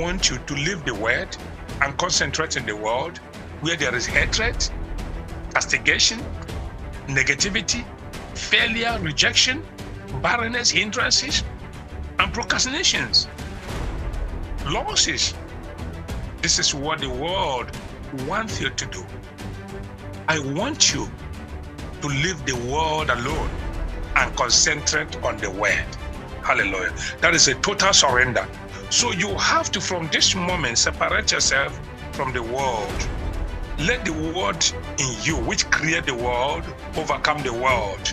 want you to leave the word and concentrate in the world where there is hatred, castigation, negativity, failure, rejection, barrenness, hindrances, and procrastinations, losses. This is what the world wants you to do. I want you to leave the world alone and concentrate on the word. Hallelujah. That is a total surrender. So you have to, from this moment, separate yourself from the world. Let the word in you, which create the world, overcome the world.